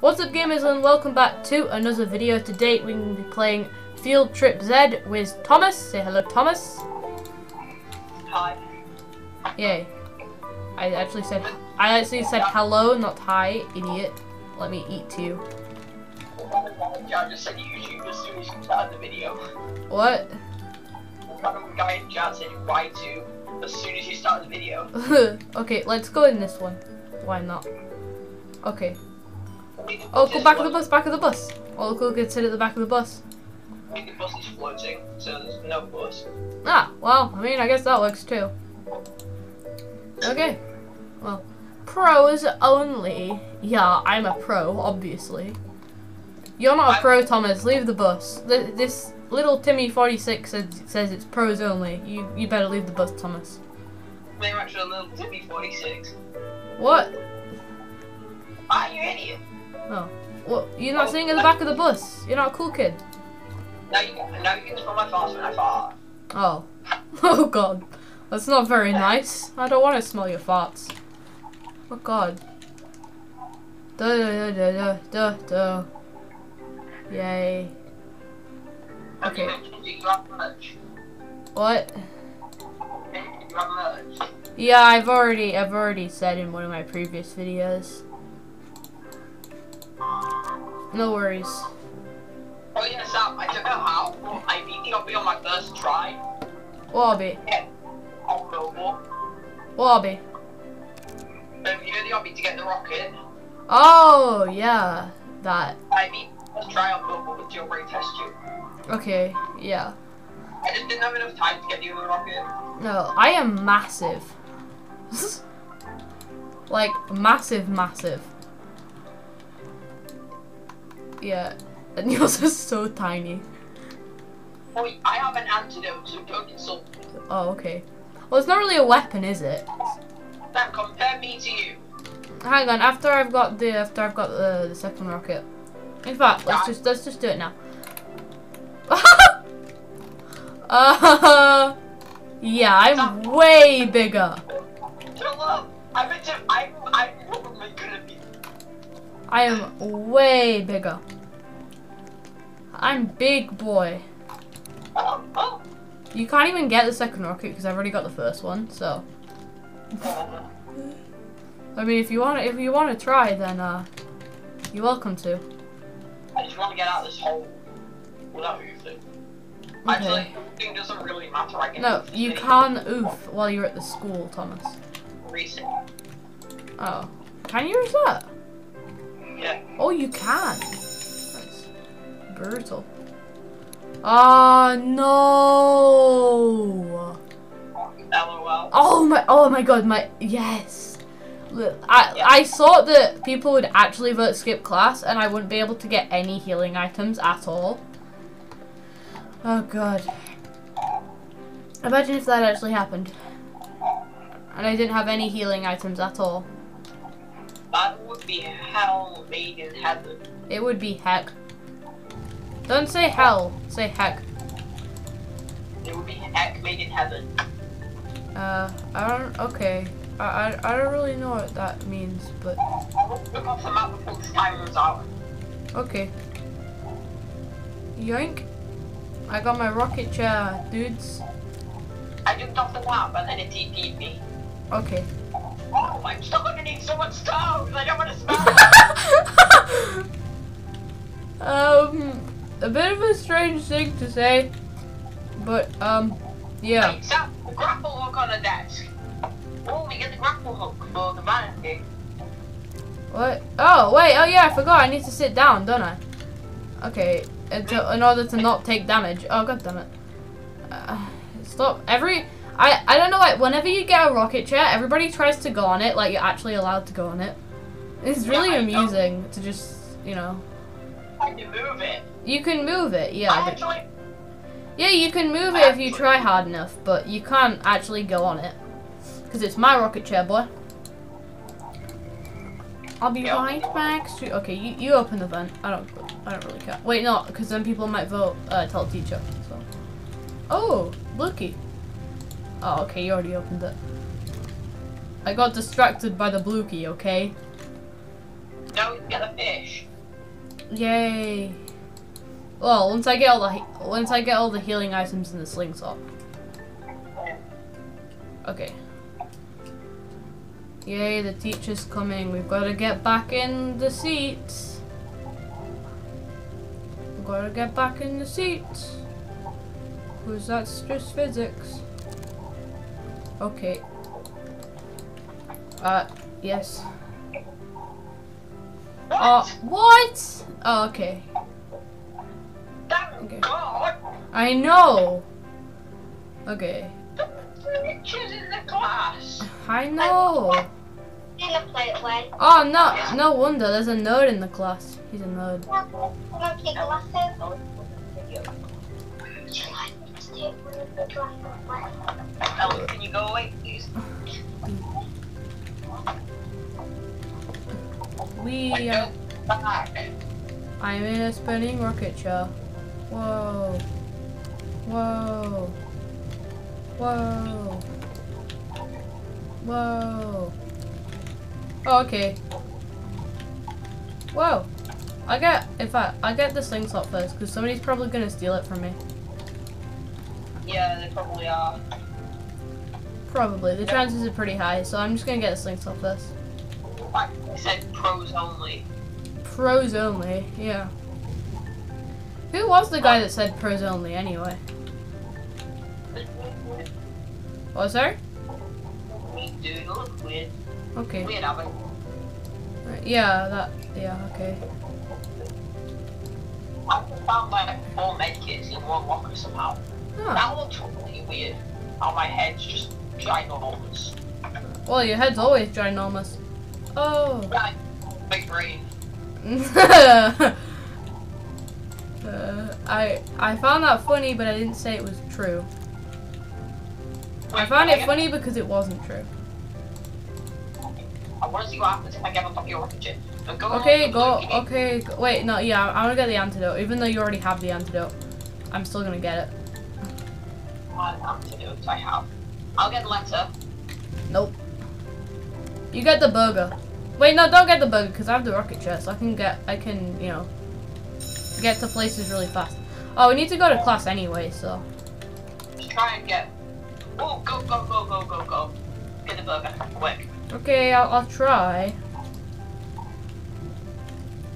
What's up gamers and welcome back to another video. Today we're going to be playing Field Trip Z with Thomas. Say hello Thomas. Hi. Yay. I actually said I actually said hello, not hi, idiot. Let me eat to you. Yeah, I just said YouTube as soon as you started the video. What? Random guy in chat said Y2 as soon as you started the video. okay, let's go in this one. Why not? Okay. Oh, go back of the bus, back of the bus. Oh, look, look, it's sit at the back of the bus. I think the bus is floating, so there's no bus. Ah, well, I mean, I guess that works too. Okay. Well, pros only. Yeah, I'm a pro, obviously. You're not a pro, Thomas. Leave the bus. Th this little Timmy46 says, says it's pros only. You you better leave the bus, Thomas. They're actually a little Timmy 46. What? Ah, you idiot! Oh. What? You're not sitting at the back of the bus. You're not a cool kid. Now you can, now you can smell my farts when I fart. Oh. Oh god. That's not very nice. I don't want to smell your farts. Oh god. Da da da da da da. Yay. Okay. Do you have merch? What? Do you have merch? Yeah, I've already I've already said in one of my previous videos. No worries. Oh yeah, Sam, I don't know how, but I think I'll be on my first try. Wobby. Yeah. On. Wobby. Um, you know the obby to get the rocket? Oh yeah. That. I let's try on with jailbreak test tube. Okay, yeah. I just didn't have enough time to get the other rocket. No, I am massive. like massive massive. Yeah. And yours is so tiny. Oh, I have an antidote, so don't insult me. Oh, okay. Well, it's not really a weapon, is it? Sam, compare me to you. Hang on. After I've got the after I've got the, the second rocket. In fact, let's just let's just do it now. uh, yeah, I'm way bigger. Shut up! I bet you I'm I'm probably gonna be. I am way bigger. I'm big boy. You can't even get the second rocket because I've already got the first one. So. I mean, if you want if you want to try, then uh, you're welcome to. I just want to get out of this hole without moving. Actually, moving doesn't really matter. I can No, you can't oof while you're at the school, Thomas. Reset. Oh, can you that? Yeah. Oh, you can. That's brutal. Ah no! LOL. Oh my! Oh my God! My yes. I Yeah. I thought that people would actually vote skip class, and I wouldn't be able to get any healing items at all. Oh God! Imagine if that actually happened, and I didn't have any healing items at all. That be hell made in heaven. It would be heck. Don't say hell. Say heck. It would be heck made in heaven. Uh, I don't. Okay. I, I, I don't really know what that means, but Look off the map before this time runs out. okay. Yoink. I got my rocket chair, dudes. I jumped off the map and then it TP'd me. Okay. Oh, I'm still gonna need so much stones. I don't want a bit of a strange thing to say, but um, yeah. Wait, the grapple hook on the desk. Oh, we get the grapple hook for the vanity. What? Oh wait. Oh yeah, I forgot. I need to sit down, don't I? Okay. In, to, in order to not take damage. Oh god damn it. Uh, stop. Every. I, I don't know why, whenever you get a rocket chair, everybody tries to go on it like you're actually allowed to go on it. It's really Yeah, amusing to just, you know. I can move it. You can move it, I yeah. But, yeah, you can move it if you try hard enough, but you can't actually go on it. Because it's my rocket chair, boy. I'll be right back. Straight. Okay, you, you open the vent. I don't I don't really care. Wait, no, because then people might vote uh, tell teacher. So. Oh, looky. Oh, okay, you already opened it. I got distracted by the blue key, okay? No, get a fish. Yay. Well, once I get all the once I get all the healing items in the slingshot. Okay. Yay, the teacher's coming. We've got to get back in the seats. We've got to get back in the seats. Because that's just physics. Okay. Uh, yes. Uh, what? Oh, okay. Thank okay. God! I know. Okay. Snitches in the class! I know. In a plate way. Oh, no, no wonder. There's a nerd in the class. He's a nerd. Monkey glasses. Would you like me to take one of the glasses? Ellen, oh, can you go away, please? We are. back. I'm in a spinning rocket chair. Whoa. Whoa. Whoa. Whoa. Oh, okay. Whoa. I get, in fact, I get the slingshot first because somebody's probably gonna steal it from me. Yeah, they probably are. Probably. The chances are pretty high, so I'm just gonna get the slingshot first. I said, pros only. Pros only, yeah. Who was the guy that said pros only anyway? Was there? Dude, look weird. Okay. Right, Yeah, that, yeah, okay. I found like four medkits in one locker somehow. Huh. That looks really weird. How my head's just ginormous. Well, your head's always ginormous. Oh. Right, big brain. uh, I I found that funny, but I didn't say it was true. I found it funny because it wasn't true. I want to see what happens if I get on your. Now go Okay, go. Okay, go, wait, no, yeah, I'm gonna get the antidote. Even though you already have the antidote, I'm still gonna get it. One antidote I have. I'll get the letter. Nope. You get the burger. Wait, no, don't get the burger because I have the rocket chair, so I can get, I can, you know, get to places really fast. Oh, we need to go to class anyway, so. Just try and get. Oh, go, go, go, go, go, go. Get the burger, quick. Okay, I'll, I'll try.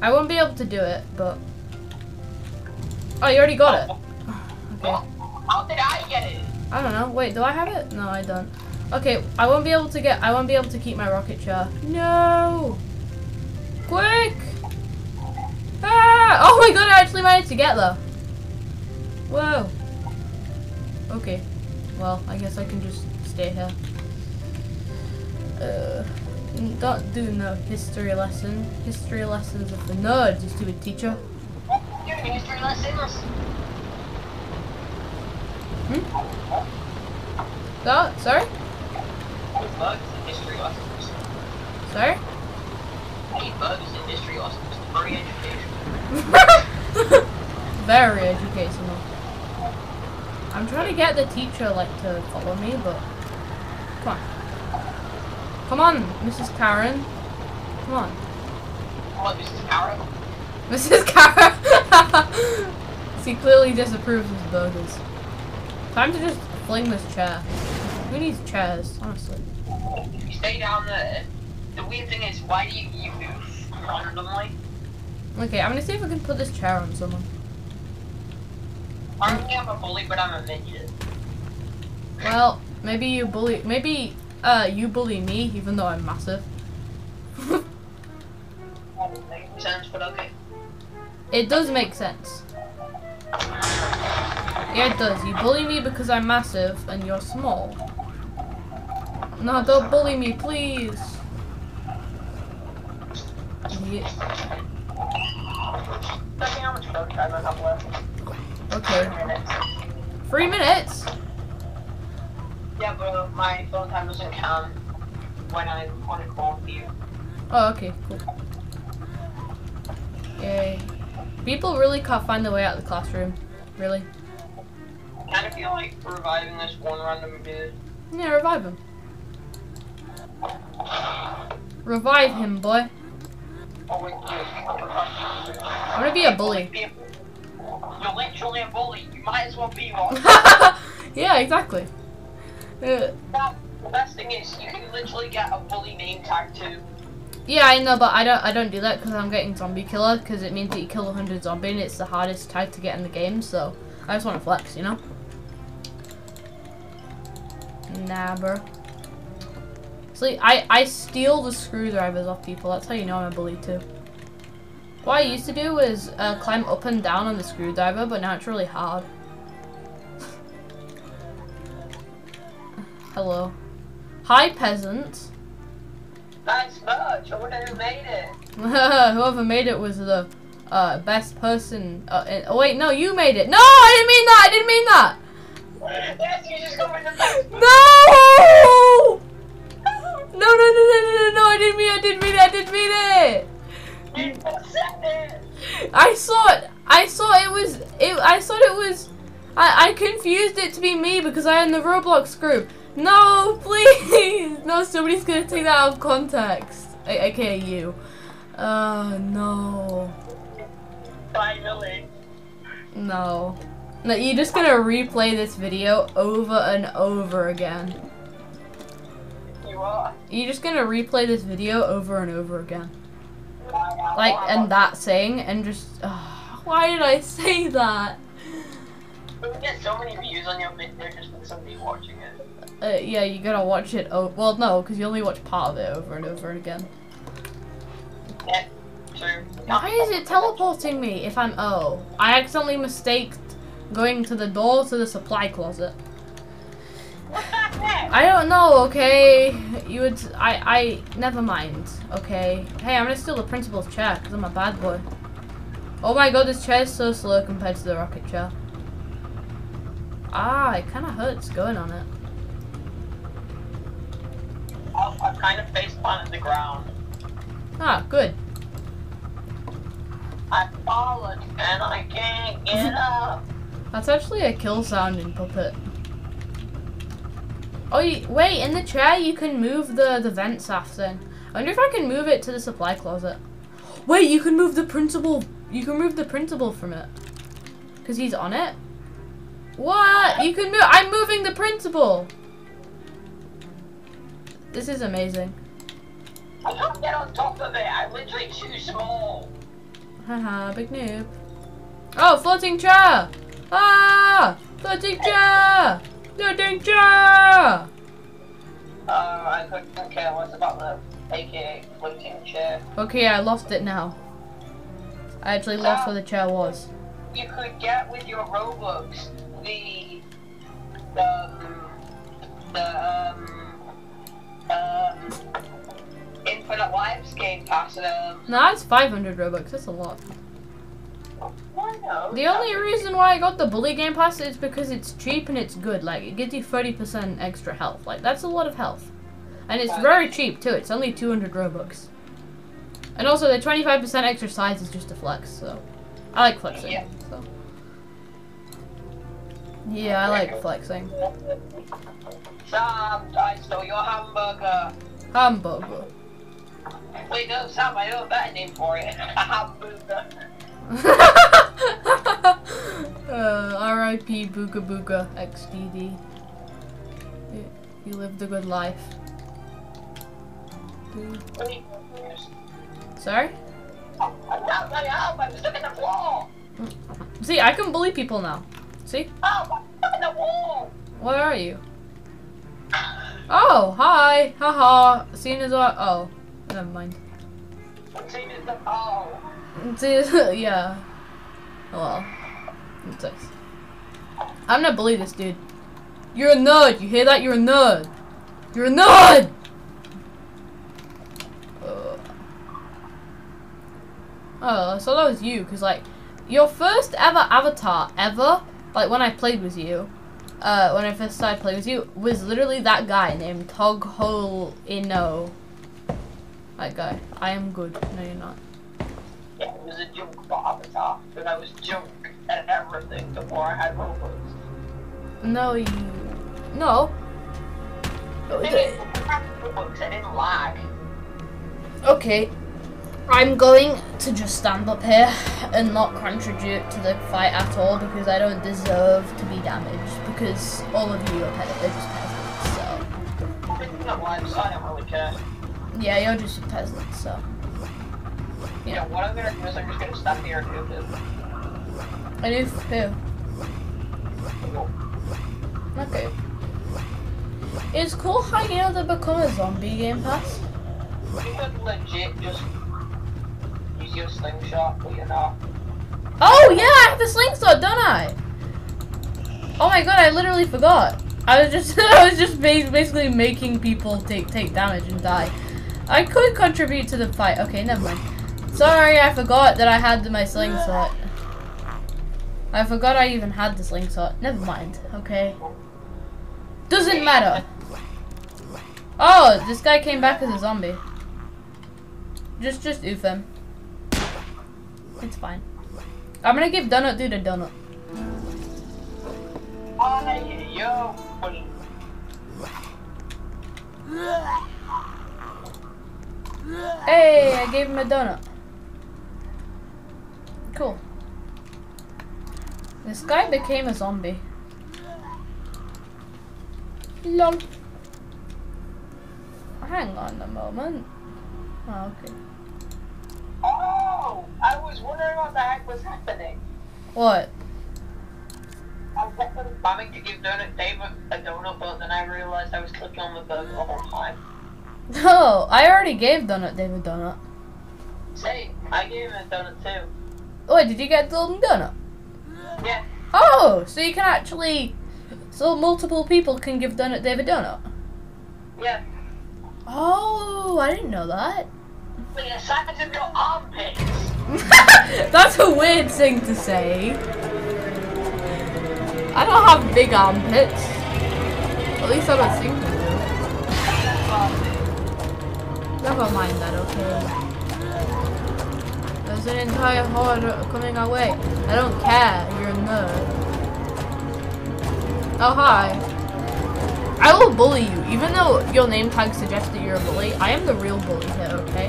I won't be able to do it, but. Oh, you already got it. Oh. Okay. How did I get it? I don't know. Wait, do I have it? No, I don't. Okay, I won't be able to get. I won't be able to keep my rocket chair. No! Quick! Oh my god! I actually managed to get there. Whoa. Okay. Well, I guess I can just stay here. Uh, don't do no history lesson. History lessons are for nerds, you stupid teacher. You're in history lessons. Oh, sorry? Bugs in history lessons. Sorry? I need bugs in history lessons. Free education. Very educational. I'm trying to get the teacher like to follow me, but come on. Come on, Mrs. Karen. Come on. What, Mrs. Karen? Mrs. Karen. she clearly disapproves of burgers. Time to just fling this chair. Who needs chairs, honestly? You stay down there. The weird thing is, why do you, you move randomly? Okay, I'm gonna see if I can put this chair on someone. I don't think I'm a bully, but I'm a midget. Well, maybe you bully maybe uh you bully me even though I'm massive. Doesn't make sense, but okay. It does make sense. Yeah, it does. You bully me because I'm massive and you're small. No, don't bully me, please. Idiot. Tell me how much phone time I have left. Okay. Three minutes. Three minutes? Yeah, but my phone time doesn't count when I'm on a call you. Oh, okay, cool. Yay. People really can't find their way out of the classroom. Really. Kind of feel like reviving this one random dude. Yeah, revive him. Revive him, boy. I'm gonna be a bully. You're literally a bully. You might as well be one. yeah, exactly. Uh, Now, the best thing is, you can literally get a bully name tag too. yeah, I know, but I don't. I don't do that because I'm getting zombie killer because it means that you kill a 100 zombie and it's the hardest tag to get in the game. So I just want to flex, you know. Nah, bro. I I steal the screwdrivers off people. That's how you know I'm a bully too. What I used to do was uh, climb up and down on the screwdriver, but now it's really hard. Hello. Hi, peasant. Nice merch. I wonder who made it. Whoever made it was the uh, best person. Uh, in- oh wait, no, you made it. No, I didn't mean that. I didn't mean that. yes, you just go in the best. No! No, no, no, no, no, no! I didn't mean. it, I didn't mean it. I didn't mean it. You said it. I saw it. I saw it was. It. I thought it was. I. I confused it to be me because I am the Roblox group. No, please. No, somebody's gonna take that out of context. A- AKA you. Uh, no. Finally. No. No, you're just gonna replay this video over and over again. You're just gonna replay this video over and over again. Like, and that saying, and just. Uh, why did I say that? You get so many views on your video just with somebody watching it. Uh, yeah, you gotta watch it. Oh, well, no, because you only watch part of it over and over again. Yeah, true. Why is it teleporting me if I'm. Oh, I accidentally mistaked going to the door to the supply closet. What the heck? I don't know, okay? You would. I. I. Never mind, okay? Hey, I'm gonna steal the principal's chair because I'm a bad boy. Oh my god, this chair is so slow compared to the rocket chair. Ah, it kind of hurts going on it. Oh, I've kind of face planted the ground. Ah, good. I've fallen and I can't get up. That's actually a kill sound in Puppet. Oh, you, wait, in the chair you can move the, the vent shaft thing. I wonder if I can move it to the supply closet. Wait, you can move the principal. You can move the principal from it. Because he's on it. What? You can move. I'm moving the principal. This is amazing. I can't get on top of it. I'm literally too small. Haha, big noob. Oh, floating chair! Ah! Floating chair! Floating danger! Uh, I couldn't care less about the AKA floating chair. Okay, I lost it now. I actually lost where the chair was. You could get with your Robux the the um, the um um Infinite Lives game pass. Um, No, that's 500 Robux. That's a lot. The only reason why I got the Bully Game Pass is because it's cheap and it's good. Like, it gives you 30% extra health. Like, that's a lot of health. And it's very cheap, too. It's only 200 Robux. And also, the 25% extra size is just a flex, so. I like flexing. Yeah. So. Yeah, I like flexing. Sam, I stole your hamburger. Hamburger. Wait, no, Sam, I know a better name for it. A hamburger. Uh, R.I.P. Booga Booga XDD. You, lived a good life. Sorry? See, I can bully people now. See? Oh, wall. Where are you? Oh, hi. Haha. Seen as well. Oh, never mind. The oh. See, yeah. Oh well. It's nice. I'm gonna bully this dude. You're a nerd. You hear that? You're a nerd. You're a nerd. Uh. Oh, so that was you, cause like your first ever avatar ever, like when I played with you, uh, when I first started playing with you, was literally that guy named Toghole Ino. That guy. I am good. No, you're not. Was a junk Avatar, but I was junk at everything before I had Robux. No, you. No. I didn't have Robux, I didn't lag. Okay. I'm going to just stand up here and not contribute to the fight at all because I don't deserve to be damaged because all of you are, pe- are just peasants. So No, I I don't really care. yeah, you're just a peasant, So You know, what I'm gonna do is I'm just gonna stand here and do this. I knew who. Okay. It's cool hanging out to become a zombie game pass. You could legit just use your slingshot, but you're not. Oh yeah, I have a slingshot, don't I? Oh my god, I literally forgot. I was just I was just basically making people take take damage and die. I could contribute to the fight. Okay, never mind. Sorry, I forgot that I had my slingshot. I forgot I even had the slingshot. Never mind. Okay. Doesn't matter. Oh, this guy came back as a zombie. Just just oof him. It's fine. I'm gonna give Donut Dude a donut. Hey, I gave him a donut. Cool. This guy became a zombie. Lol. Hang on a moment. Oh, okay. Oh, I was wondering what the heck was happening. What? I was spamming to give Donut Dave a donut, but then I realized I was clicking on the burger the whole time. No, oh, I already gave Donut Dave a donut. Say, I gave him a donut too. Wait, did you get the Golden Donut? Yeah, Oh, so you can actually, so multiple people can give Donut Dave a donut. yeah. Oh, I didn't know that. But the size of your armpits. That's a weird thing to say. I don't have big armpits. At least I don't think I do. Never mind that, okay? There's an entire horde coming our way. I don't care, you're a nerd. Oh, hi. I will bully you, even though your name tag suggests that you're a bully. I am the real bully here, okay?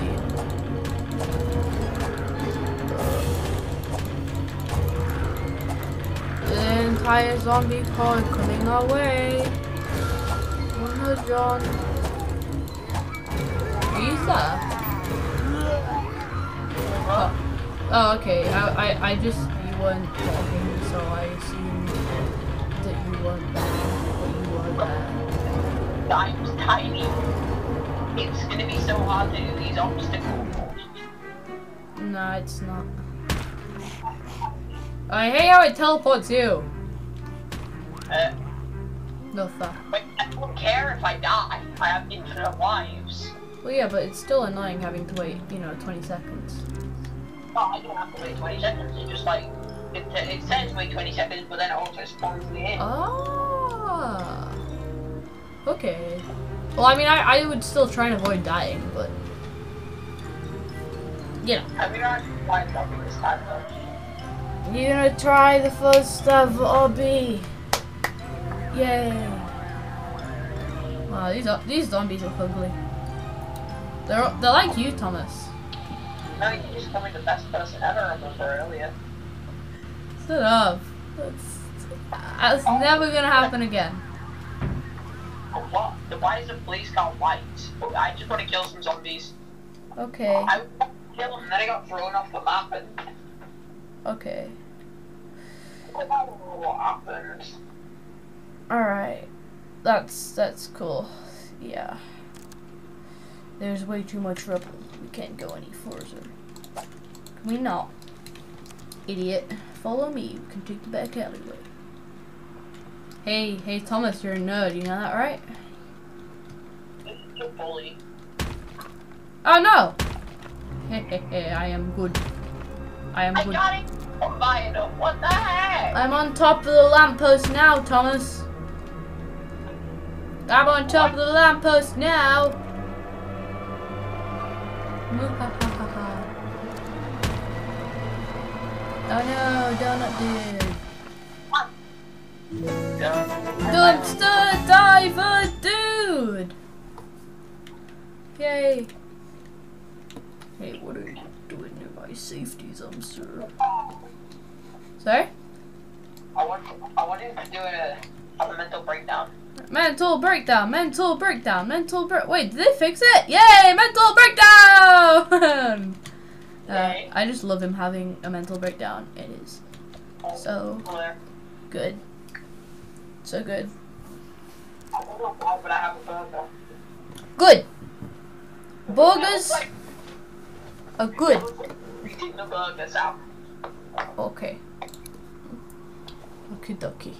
You. The entire zombie horde coming our way. No, John. Who's that? Oh. Oh, okay. I, I, I just, you weren't talking, so I assumed that you weren't there, but you were there. I'm tiny. It's gonna be so hard to do these obstacles. No, it's not. I hate how it teleports you. Uh, No fair. but I don't care if I die. I have infinite lives. Well, yeah, but it's still annoying having to wait, you know, 20 seconds. Oh, I don't have to wait 20 seconds. It just like it, it says wait 20 seconds, but then it also spawns me in. Ah. Okay. Well, I mean, I, I would still try and avoid dying, but. You know. Have you not tried something this time though? You're gonna try the first of OB. Yay. Wow, these are, these zombies are ugly. They're they're like you, Thomas. No, you just told me the best person ever remember earlier. Shut up. That's that's oh. never gonna happen again. What? Why is the police car white? I just want to kill some zombies. Okay. I kill them, and then I got thrown off the map, and Okay. I don't know what happened. All right. That's that's cool. Yeah. There's way too much rubble. We can't go any further. Can we not? Idiot. Follow me. You can take the back alleyway. Hey, hey, Thomas, you're a nerd. You know that, right? It's a bully. Oh no! Hey, hey, hey, I am good. I am I good. got it! I'm. What the heck? I'm on top of the lamppost now, Thomas. I'm on top of the lamppost now. Oh no, donut dude. Dumpster diver dude. Yay. Hey, what are you doing to my safeties, I'm. Sorry? I want, I want you to do a, a mental breakdown. Mental breakdown, mental breakdown, mental break. Wait, did they fix it? Yay, mental breakdown! uh, I just love him having a mental breakdown. It is so good. So good. I don't know why, but I have a burger. Good. Burgers are good. Eating the burgers out. Okay. Okie dokie.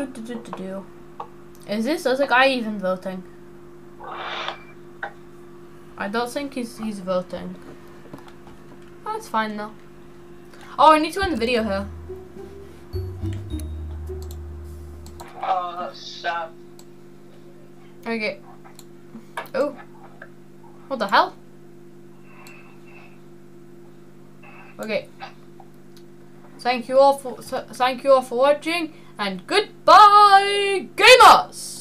Do, do, do, do, do. Is this other guy even voting? I don't think he's he's voting. That's fine though. Oh, I need to end the video here. Oh, Uh, so, Okay. Oh. What the hell? Okay. Thank you all for th- thank you all for watching and goodbye gamers.